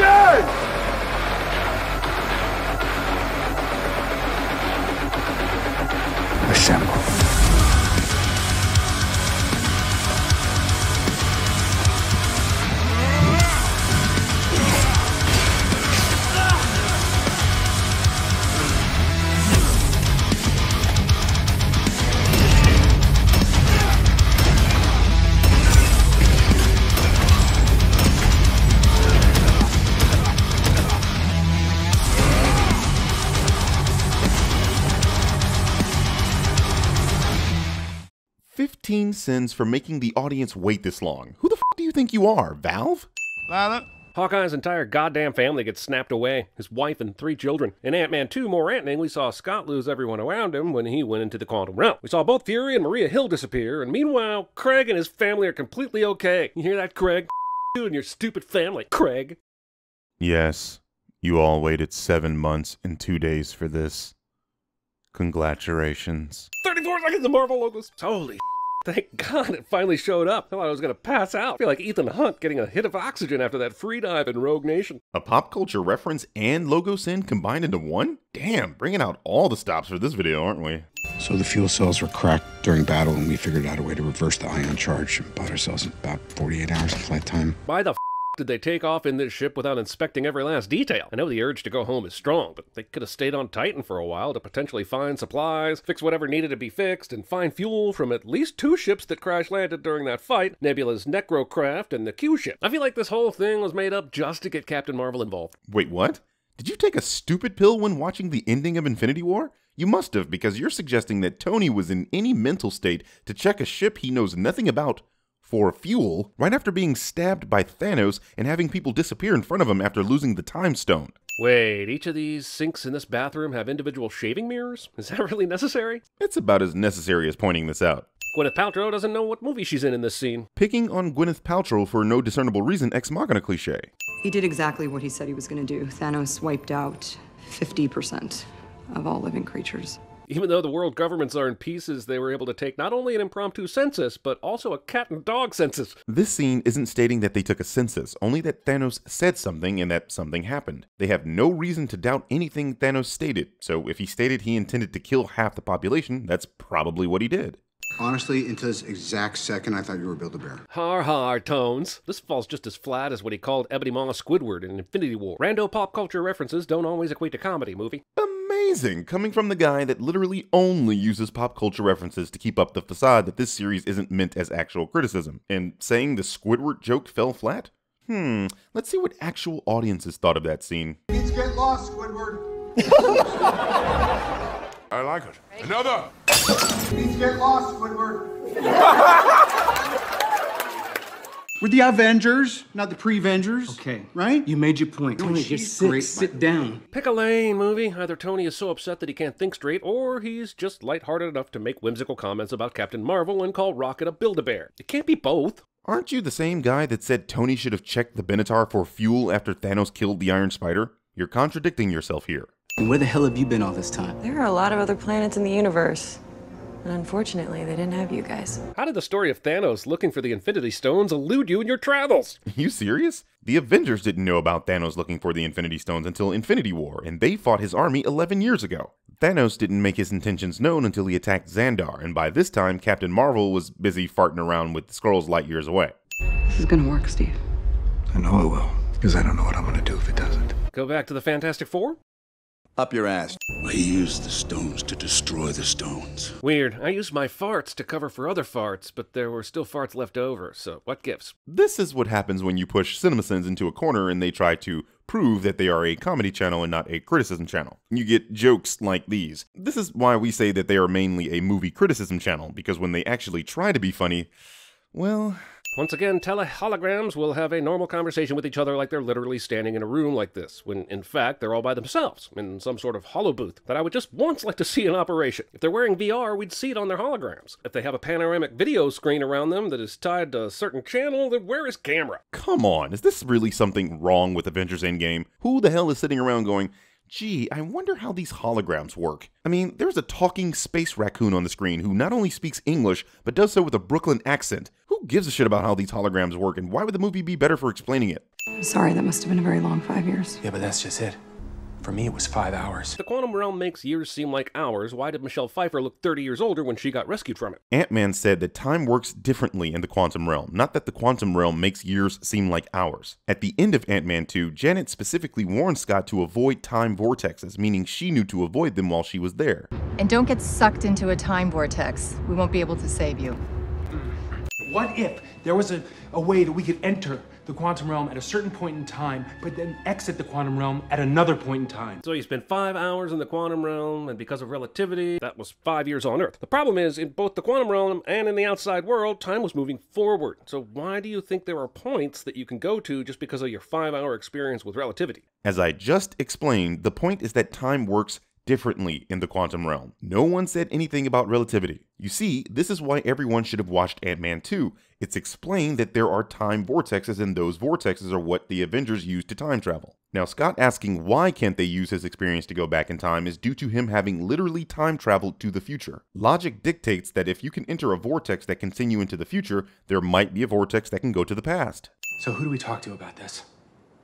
Begin! 15 cents for making the audience wait this long. Who the f do you think you are, Valve? Lila? Hawkeye's entire goddamn family gets snapped away his wife and three children. In Ant Man 2, more ant we saw Scott lose everyone around him when he went into the quantum realm. We saw both Fury and Maria Hill disappear, and meanwhile, Craig and his family are completely okay. You hear that, Craig? You and your stupid family, Craig. Yes, you all waited seven months and two days for this. Congratulations. 34 seconds of Marvel logos. Holy Thank God it finally showed up. I thought I was going to pass out. I feel like Ethan Hunt getting a hit of oxygen after that free dive in Rogue Nation. A pop culture reference and logo sin combined into one? Damn, bringing out all the stops for this video, aren't we? So the fuel cells were cracked during battle, and we figured out a way to reverse the ion charge and bought ourselves about 48 hours of flight time. Why the f- did they take off in this ship without inspecting every last detail? I know the urge to go home is strong, but they could have stayed on Titan for a while to potentially find supplies, fix whatever needed to be fixed, and find fuel from at least two ships that crash landed during that fight Nebula's Necrocraft and the Q ship. I feel like this whole thing was made up just to get Captain Marvel involved. Wait, what? Did you take a stupid pill when watching the ending of Infinity War? You must have, because you're suggesting that Tony was in any mental state to check a ship he knows nothing about for fuel right after being stabbed by Thanos and having people disappear in front of him after losing the Time Stone. Wait, each of these sinks in this bathroom have individual shaving mirrors? Is that really necessary? It's about as necessary as pointing this out. Gwyneth Paltrow doesn't know what movie she's in in this scene. Picking on Gwyneth Paltrow for no discernible reason ex machina cliche. He did exactly what he said he was going to do. Thanos wiped out 50% of all living creatures. Even though the world governments are in pieces, they were able to take not only an impromptu census, but also a cat and dog census. This scene isn't stating that they took a census, only that Thanos said something and that something happened. They have no reason to doubt anything Thanos stated, so if he stated he intended to kill half the population, that's probably what he did. Honestly, into this exact second, I thought you were Build-A-Bear. Har har, Tones. This falls just as flat as what he called Ebony Maw Squidward in Infinity War. Rando pop culture references don't always equate to comedy, movie. Um, Amazing, coming from the guy that literally only uses pop culture references to keep up the facade that this series isn't meant as actual criticism. And saying the Squidward joke fell flat? Hmm, let's see what actual audiences thought of that scene. Please get lost, Squidward. I like it. Another! Please get lost, Squidward. We're the Avengers, not the pre-Vengers. Okay. Right? You made your point. Tony, she's just sit, great, sit down. Pick a lane, movie. Either Tony is so upset that he can't think straight, or he's just lighthearted enough to make whimsical comments about Captain Marvel and call Rocket a Build-A-Bear. It can't be both. Aren't you the same guy that said Tony should have checked the Benatar for fuel after Thanos killed the Iron Spider? You're contradicting yourself here. And where the hell have you been all this time? There are a lot of other planets in the universe. And unfortunately, they didn't have you guys. How did the story of Thanos looking for the Infinity Stones elude you in your travels? You serious? The Avengers didn't know about Thanos looking for the Infinity Stones until Infinity War, and they fought his army 11 years ago. Thanos didn't make his intentions known until he attacked Xandar, and by this time, Captain Marvel was busy farting around with the Skrulls light years away. This is going to work, Steve. I know it will, because I don't know what I'm going to do if it doesn't. Go back to the Fantastic Four? Up your ass. He used the stones to destroy the stones. Weird. I used my farts to cover for other farts, but there were still farts left over, so what gives? This is what happens when you push CinemaSins into a corner and they try to prove that they are a comedy channel and not a criticism channel. You get jokes like these. This is why we say that they are mainly a movie criticism channel, because when they actually try to be funny, well, Once again, teleholograms will have a normal conversation with each other like they're literally standing in a room like this, when in fact they're all by themselves in some sort of hollow booth that I would just once like to see in operation. If they're wearing VR, we'd see it on their holograms. If they have a panoramic video screen around them that is tied to a certain channel, then where is camera? come on, is this really something wrong with Avengers Endgame? Who the hell is sitting around going, gee, I wonder how these holograms work? I mean, there's a talking space raccoon on the screen who not only speaks English, but does so with a Brooklyn accent. Who gives a shit about how these holograms work, and why would the movie be better for explaining it? I'm sorry, that must have been a very long five years. Yeah, but that's just it. For me, it was five hours. The quantum realm makes years seem like hours. Why did Michelle Pfeiffer look 30 years older when she got rescued from it? Ant Man said that time works differently in the quantum realm, not that the quantum realm makes years seem like hours. At the end of Ant Man 2, Janet specifically warned Scott to avoid time vortexes, meaning she knew to avoid them while she was there. And don't get sucked into a time vortex. We won't be able to save you. What if there was a, a way that we could enter the quantum realm at a certain point in time, but then exit the quantum realm at another point in time? So you spend five hours in the quantum realm, and because of relativity, that was five years on Earth. The problem is, in both the quantum realm and in the outside world, time was moving forward. So why do you think there are points that you can go to just because of your five hour experience with relativity? As I just explained, the point is that time works differently in the quantum realm. No one said anything about relativity. You see, this is why everyone should have watched Ant Man 2. It's explained that there are time vortexes, and those vortexes are what the Avengers use to time travel. Now, Scott asking why can't they use his experience to go back in time is due to him having literally time traveled to the future. Logic dictates that if you can enter a vortex that can send you into the future, there might be a vortex that can go to the past. So who do we talk to about this?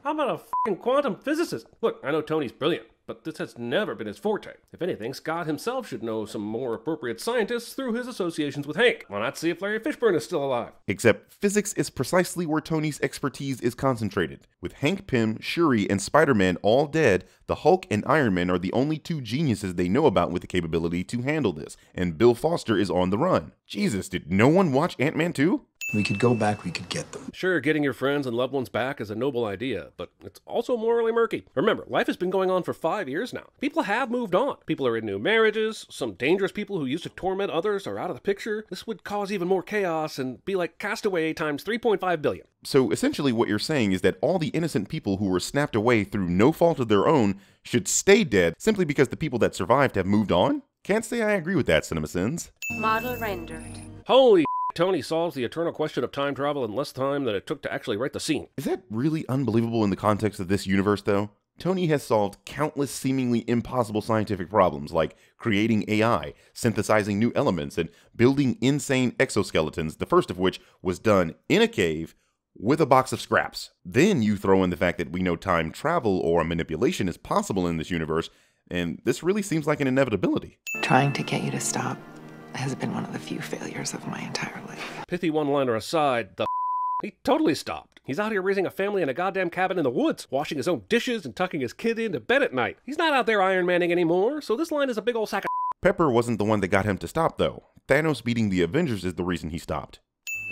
How about a fucking quantum physicist? Look, I know Tony's brilliant, but this has never been his forte. If anything, Scott himself should know some more appropriate scientists through his associations with Hank. Why not see if Larry Fishburne is still alive? Except physics is precisely where Tony's expertise is concentrated. With Hank Pym, Shuri, and Spider Man all dead, the Hulk and Iron Man are the only two geniuses they know about with the capability to handle this, and Bill Foster is on the run. Jesus, did no one watch Ant Man 2? We could go back, we could get them. Sure, getting your friends and loved ones back is a noble idea, but it's also morally murky. Remember, life has been going on for five years now. People have moved on. People are in new marriages. Some dangerous people who used to torment others are out of the picture. This would cause even more chaos and be like Castaway times 3.5 billion. So essentially, what you're saying is that all the innocent people who were snapped away through no fault of their own should stay dead simply because the people that survived have moved on? Can't say I agree with that, CinemaSins. Model rendered. Holy Tony solves the eternal question of time travel in less time than it took to actually write the scene. Is that really unbelievable in the context of this universe, though? Tony has solved countless seemingly impossible scientific problems like creating AI, synthesizing new elements, and building insane exoskeletons, the first of which was done in a cave with a box of scraps. Then you throw in the fact that we know time travel or manipulation is possible in this universe, and this really seems like an inevitability. Trying to get you to stop has been one of the few failures of my entire life. Pithy one liner aside, the he totally stopped. He's out here raising a family in a goddamn cabin in the woods, washing his own dishes and tucking his kid into bed at night. He's not out there Iron Manning anymore, so this line is a big old sack of Pepper wasn't the one that got him to stop, though. Thanos beating the Avengers is the reason he stopped.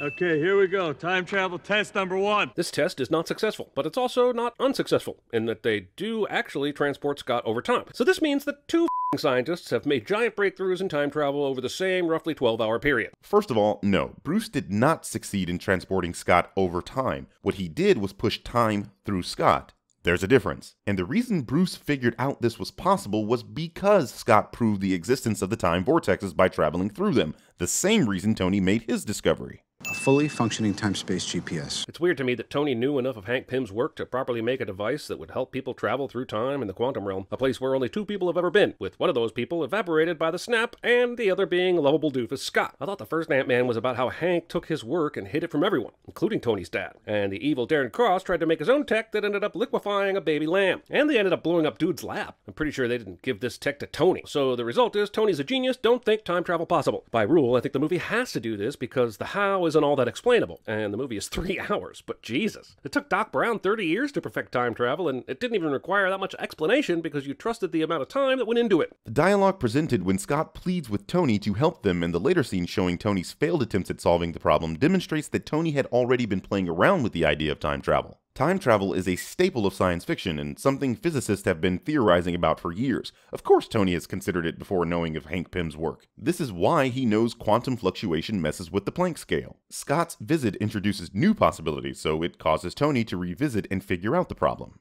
Okay, here we go. Time travel test number one. This test is not successful, but it's also not unsuccessful in that they do actually transport Scott over time. So this means that two scientists have made giant breakthroughs in time travel over the same roughly 12 hour period. First of all, no, Bruce did not succeed in transporting Scott over time. What he did was push time through Scott. There's a difference. And the reason Bruce figured out this was possible was because Scott proved the existence of the time vortexes by traveling through them, the same reason Tony made his discovery. A fully functioning time space GPS. It's weird to me that Tony knew enough of Hank Pym's work to properly make a device that would help people travel through time in the quantum realm, a place where only two people have ever been, with one of those people evaporated by the snap and the other being lovable doofus Scott. I thought the first Ant Man was about how Hank took his work and hid it from everyone, including Tony's dad. And the evil Darren Cross tried to make his own tech that ended up liquefying a baby lamb. And they ended up blowing up Dude's lab. I'm pretty sure they didn't give this tech to Tony. So the result is Tony's a genius, don't think time travel possible. By rule, I think the movie has to do this because the how isn't all that explainable and the movie is three hours, but Jesus. It took Doc Brown 30 years to perfect time travel, and it didn't even require that much explanation because you trusted the amount of time that went into it. The dialogue presented when Scott pleads with Tony to help them, and the later scene showing Tony's failed attempts at solving the problem, demonstrates that Tony had already been playing around with the idea of time travel. Time travel is a staple of science fiction and something physicists have been theorizing about for years. Of course, Tony has considered it before knowing of Hank Pym's work. This is why he knows quantum fluctuation messes with the Planck scale. Scott's visit introduces new possibilities, so it causes Tony to revisit and figure out the problem.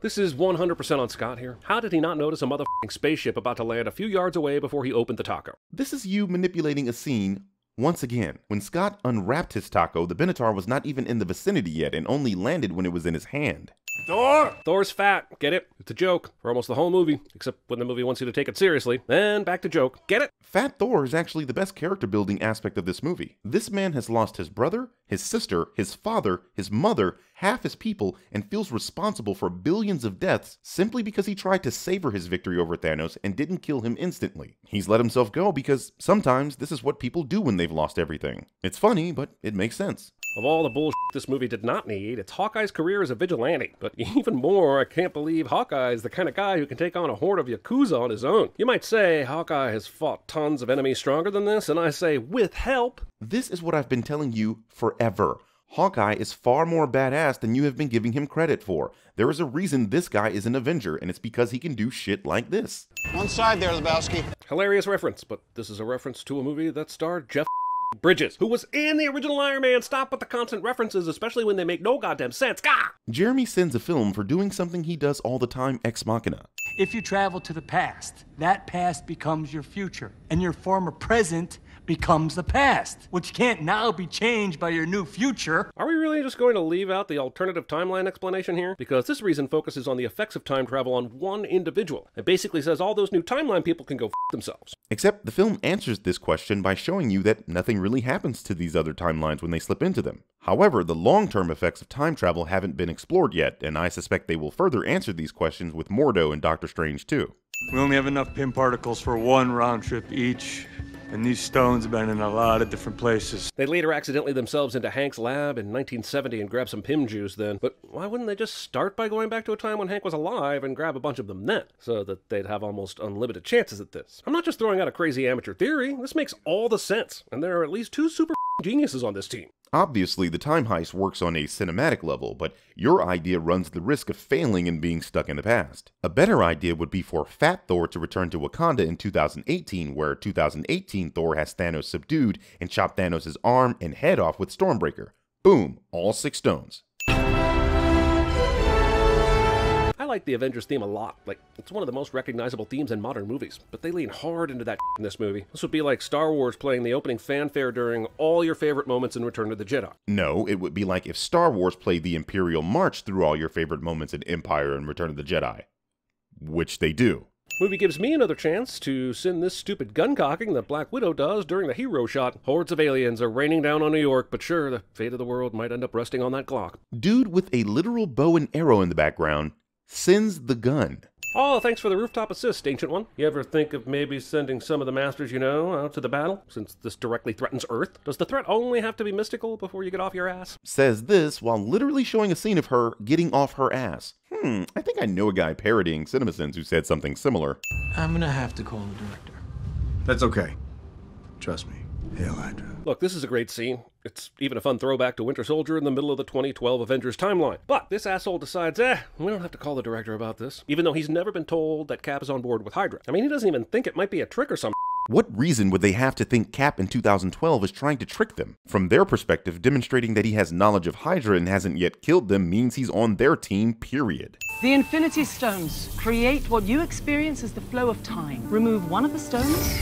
This is 100% on Scott here. How did he not notice a motherfucking spaceship about to land a few yards away before he opened the taco? This is you manipulating a scene once again, when Scott unwrapped his taco, the Benatar was not even in the vicinity yet and only landed when it was in his hand. Thor! Thor's fat. Get it? It's a joke for almost the whole movie, except when the movie wants you to take it seriously. Then back to joke. Get it? Fat Thor is actually the best character building aspect of this movie. This man has lost his brother, his sister, his father, his mother, half his people, and feels responsible for billions of deaths simply because he tried to savor his victory over Thanos and didn't kill him instantly. He's let himself go because sometimes this is what people do when they've lost everything. It's funny, but it makes sense. Of all the bullshit this movie did not need, it's Hawkeye's career as a vigilante. But even more, I can't believe Hawkeye is the kind of guy who can take on a horde of Yakuza on his own. You might say Hawkeye has fought tons of enemies stronger than this, and I say with help. This is what I've been telling you forever. Hawkeye is far more badass than you have been giving him credit for. There is a reason this guy is an Avenger, and it's because he can do shit like this. One side there, Lebowski. Hilarious reference, but this is a reference to a movie that starred Jeff Bridges, who was in the original Iron Man. Stop with the constant references, especially when they make no goddamn sense. Gah! Jeremy sends a film for doing something he does all the time ex machina. If you travel to the past, that past becomes your future, and your former present becomes the past, which can't now be changed by your new future. Are we really just going to leave out the alternative timeline explanation here? Because this reason focuses on the effects of time travel on one individual. It basically says all those new timeline people can go f themselves. Except the film answers this question by showing you that nothing really happens to these other timelines when they slip into them. However, the long term effects of time travel haven't been explored yet, and I suspect they will further answer these questions with Mordo and Doctor Strange too. We only have enough Pym particles for one round trip each. And these stones have been in a lot of different places. They later accidentally themselves into Hank's lab in 1970 and grab some Pym juice then. But why wouldn't they just start by going back to a time when Hank was alive and grab a bunch of them then? So that they'd have almost unlimited chances at this. I'm not just throwing out a crazy amateur theory. This makes all the sense. And there are at least two super geniuses on this team. Obviously, the time heist works on a cinematic level, but your idea runs the risk of failing and being stuck in the past. A better idea would be for Fat Thor to return to Wakanda in 2018, where 2018 Thor has Thanos subdued and chopped Thanos' arm and head off with Stormbreaker. Boom, all six stones. Like the Avengers theme a lot. Like, it's one of the most recognizable themes in modern movies, but they lean hard into that in this movie. This would be like Star Wars playing the opening fanfare during all your favorite moments in Return of the Jedi. No, it would be like if Star Wars played the Imperial March through all your favorite moments in Empire and Return of the Jedi. Which they do. Movie gives me another chance to send this stupid gun cocking that Black Widow does during the hero shot. Hordes of aliens are raining down on New York, but sure, the fate of the world might end up resting on that Glock. Dude with a literal bow and arrow in the background sends the gun. Oh, thanks for the rooftop assist, Ancient One. You ever think of maybe sending some of the masters you know out to the battle, since this directly threatens Earth? Does the threat only have to be mystical before you get off your ass? Says this while literally showing a scene of her getting off her ass. Hmm, I think I know a guy parodying CinemaSins who said something similar. I'm gonna have to call the director. That's okay. Trust me. Hail Hydra. Look, this is a great scene. It's even a fun throwback to Winter Soldier in the middle of the 2012 Avengers timeline. But this asshole decides, eh, we don't have to call the director about this, even though he's never been told that Cap is on board with Hydra. I mean, he doesn't even think it might be a trick or something. What reason would they have to think Cap in 2012 is trying to trick them? From their perspective, demonstrating that he has knowledge of Hydra and hasn't yet killed them means he's on their team, period. The Infinity Stones create what you experience as the flow of time. Remove one of the stones,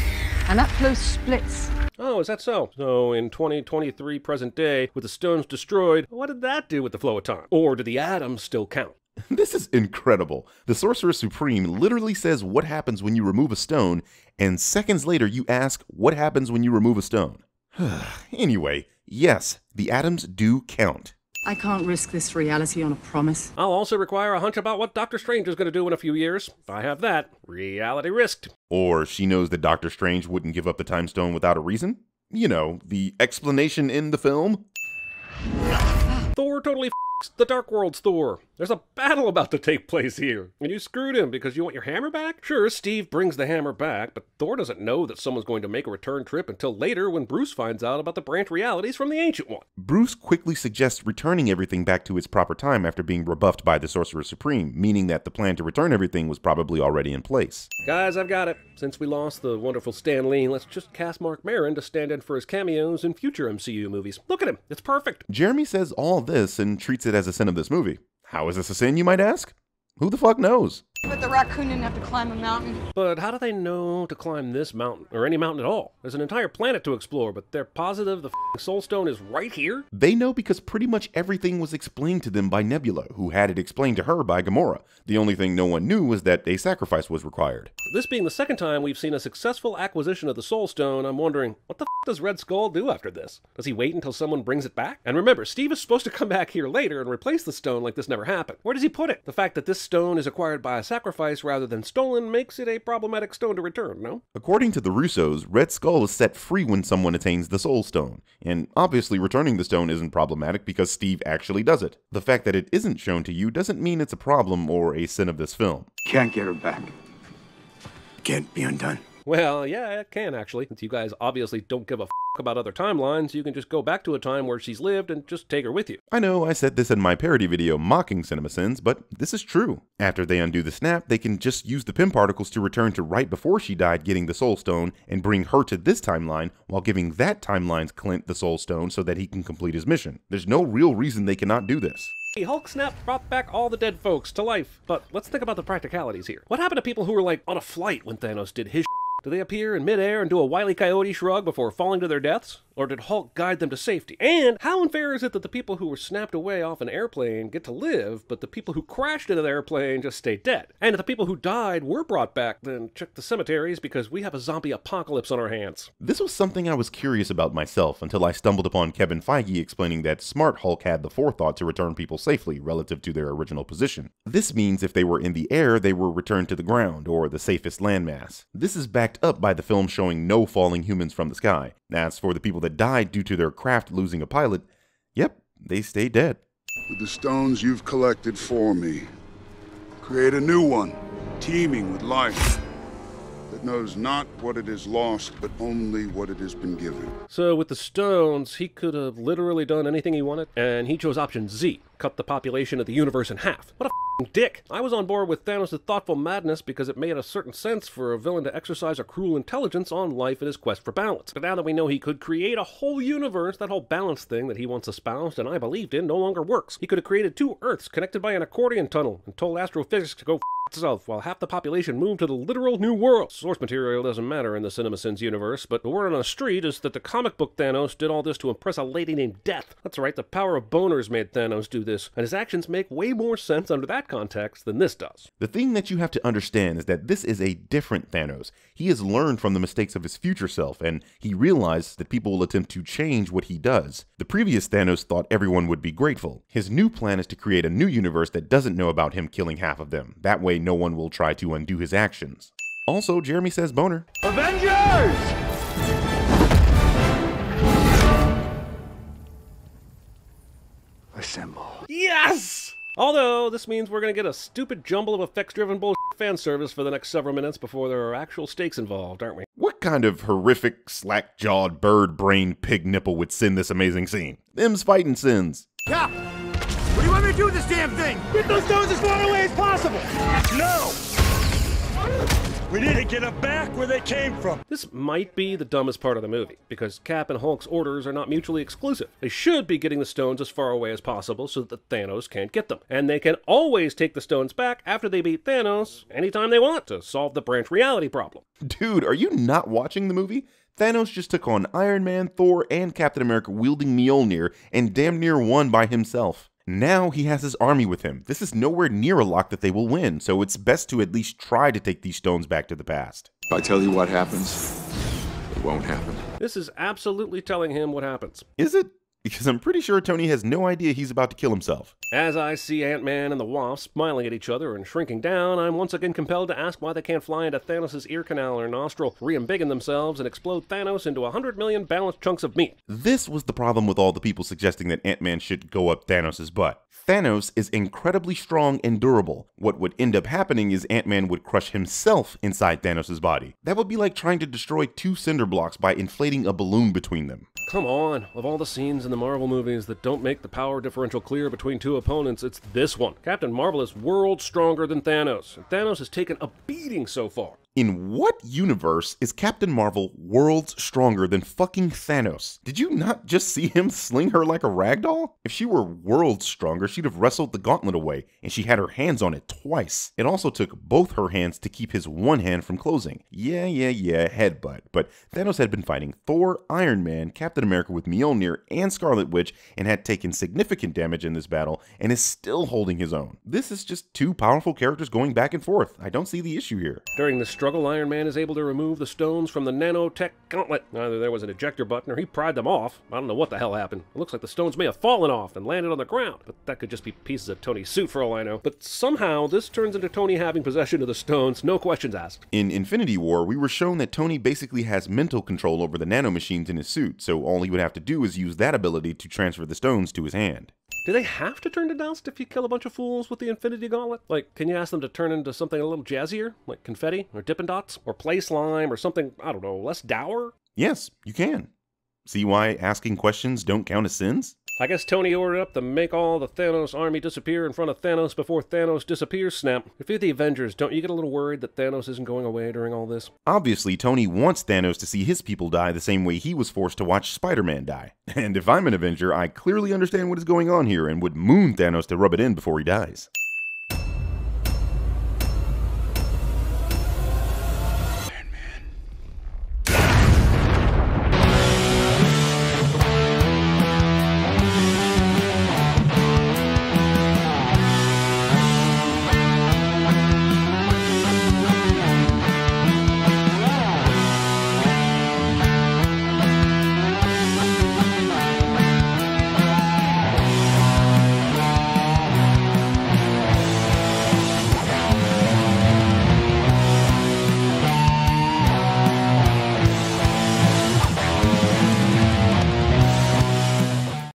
and that flow splits. Oh, is that so? So, in 2023 present day, with the stones destroyed, what did that do with the flow of time? Or do the atoms still count? this is incredible. The Sorcerer Supreme literally says what happens when you remove a stone, and seconds later you ask what happens when you remove a stone. anyway, yes, the atoms do count. I can't risk this reality on a promise. I'll also require a hunch about what Doctor Strange is going to do in a few years. If I have that, reality risked. Or she knows that Doctor Strange wouldn't give up the time stone without a reason? You know, the explanation in the film? Thor totally the Dark World's Thor. There's a battle about to take place here, and you screwed him because you want your hammer back? Sure, Steve brings the hammer back, but Thor doesn't know that someone's going to make a return trip until later when Bruce finds out about the branch realities from the Ancient One. Bruce quickly suggests returning everything back to its proper time after being rebuffed by the Sorcerer Supreme, meaning that the plan to return everything was probably already in place. Guys, I've got it. Since we lost the wonderful Stan Lee, let's just cast Marc Maron to stand in for his cameos in future MCU movies. Look at him. It's perfect. Jeremy says all this and treats it as a sin of this movie. How is this a sin, you might ask? Who the fuck knows? But the raccoon didn't have to climb a mountain. But how do they know to climb this mountain, or any mountain at all? There's an entire planet to explore, but they're positive the f***ing Soul Stone is right here? They know because pretty much everything was explained to them by Nebula, who had it explained to her by Gamora. The only thing no one knew was that a sacrifice was required. This being the second time we've seen a successful acquisition of the Soul Stone, I'm wondering, what the f does Red Skull do after this? Does he wait until someone brings it back? And remember, Steve is supposed to come back here later and replace the stone like this never happened. Where does he put it? The fact that this stone is acquired by a sacrifice rather than stolen makes it a problematic stone to return, no? According to the Russos, Red Skull is set free when someone attains the Soul Stone, and obviously returning the stone isn't problematic because Steve actually does it. The fact that it isn't shown to you doesn't mean it's a problem or a sin of this film. Can't get her back. Can't be undone. Well, yeah, it can actually. Since you guys obviously don't give a f about other timelines, you can just go back to a time where she's lived and just take her with you. I know I said this in my parody video mocking CinemaSins, but this is true. After they undo the snap, they can just use the Pym particles to return to right before she died getting the Soul Stone and bring her to this timeline while giving that timeline's Clint the Soul Stone so that he can complete his mission. There's no real reason they cannot do this. Hey Hulk Snap brought back all the dead folks to life, but let's think about the practicalities here. What happened to people who were like on a flight when Thanos did his do they appear in midair and do a wily coyote shrug before falling to their deaths? Or did Hulk guide them to safety? And how unfair is it that the people who were snapped away off an airplane get to live, but the people who crashed into the airplane just stay dead? And if the people who died were brought back, then check the cemeteries because we have a zombie apocalypse on our hands. This was something I was curious about myself until I stumbled upon Kevin Feige explaining that Smart Hulk had the forethought to return people safely relative to their original position. This means if they were in the air, they were returned to the ground or the safest landmass. This is backed up by the film showing no falling humans from the sky. As for the people that died due to their craft losing a pilot, yep, they stay dead. With the stones you've collected for me, create a new one, teeming with life, that knows not what it has lost, but only what it has been given. So with the stones, he could have literally done anything he wanted, and he chose option Z, cut the population of the universe in half. What a dick. I was on board with Thanos' thoughtful madness because it made a certain sense for a villain to exercise a cruel intelligence on life in his quest for balance. But now that we know he could create a whole universe, that whole balance thing that he once espoused and I believed in no longer works. He could have created two Earths connected by an accordion tunnel and told astrophysics to go itself while half the population moved to the literal new world. Source material doesn't matter in the CinemaSins universe, but the word on the street is that the comic book Thanos did all this to impress a lady named Death. That's right, the power of boners made Thanos do this, and his actions make way more sense under that context than this does. The thing that you have to understand is that this is a different Thanos. He has learned from the mistakes of his future self, and he realized that people will attempt to change what he does. The previous Thanos thought everyone would be grateful. His new plan is to create a new universe that doesn't know about him killing half of them. That way, no one will try to undo his actions. Also, Jeremy says boner. Avengers! Yes! Although, this means we're going to get a stupid jumble of effects-driven bullshit fan service for the next several minutes before there are actual stakes involved, aren't we? What kind of horrific, slack-jawed, bird-brained pig nipple would sin this amazing scene? Them's fighting sins. Cap! What do you want me to do with this damn thing? Get those stones as far away as possible! No! We need to get them back where they came from. This might be the dumbest part of the movie, because Cap and Hulk's orders are not mutually exclusive. They should be getting the stones as far away as possible so that Thanos can't get them. And they can always take the stones back after they beat Thanos anytime they want to solve the branch reality problem. Dude, are you not watching the movie? Thanos just took on Iron Man, Thor, and Captain America wielding Mjolnir and damn near won by himself. Now he has his army with him. This is nowhere near a lock that they will win, so it's best to at least try to take these stones back to the past. If I tell you what happens, it won't happen. This is absolutely telling him what happens. Is it? Because I'm pretty sure Tony has no idea he's about to kill himself. As I see Ant-Man and the Wasp smiling at each other and shrinking down, I'm once again compelled to ask why they can't fly into Thanos' ear canal or nostril, re-embiggen themselves, and explode Thanos into a hundred million balanced chunks of meat. This was the problem with all the people suggesting that Ant-Man should go up Thanos' butt. Thanos is incredibly strong and durable. What would end up happening is Ant-Man would crush himself inside Thanos' body. That would be like trying to destroy two cinder blocks by inflating a balloon between them. Come on, of all the scenes in the Marvel movies that don't make the power differential clear between two opponents, it's this one. Captain Marvel is world stronger than Thanos, and Thanos has taken a beating so far. In what universe is Captain Marvel worlds stronger than fucking Thanos? Did you not just see him sling her like a ragdoll? If she were worlds stronger, she'd have wrestled the gauntlet away, and she had her hands on it twice. It also took both her hands to keep his one hand from closing. Yeah, yeah, yeah, headbutt. But Thanos had been fighting Thor, Iron Man, Captain America with Mjolnir, and Scarlet Witch, and had taken significant damage in this battle, and is still holding his own. This is just two powerful characters going back and forth. I don't see the issue here. During the struggle, Iron Man is able to remove the stones from the nanotech gauntlet. Either there was an ejector button or he pried them off. I don't know what the hell happened. It looks like the stones may have fallen off and landed on the ground, but that could just be pieces of Tony's suit for all I know. But somehow this turns into Tony having possession of the stones, no questions asked. In Infinity War, we were shown that Tony basically has mental control over the nanomachines in his suit, so all he would have to do is use that ability to transfer the stones to his hand. Do they have to turn to dust if you kill a bunch of fools with the Infinity Gauntlet? Like, can you ask them to turn into something a little jazzier, like confetti or Dippin' Dots or play slime or something I don't know, less dour? Yes, you can. See why asking questions don't count as sins? I guess Tony ordered up to make all the Thanos army disappear in front of Thanos before Thanos disappears, Snap. If you're the Avengers, don't you get a little worried that Thanos isn't going away during all this? Obviously, Tony wants Thanos to see his people die the same way he was forced to watch Spider Man die. And if I'm an Avenger, I clearly understand what is going on here and would moon Thanos to rub it in before he dies.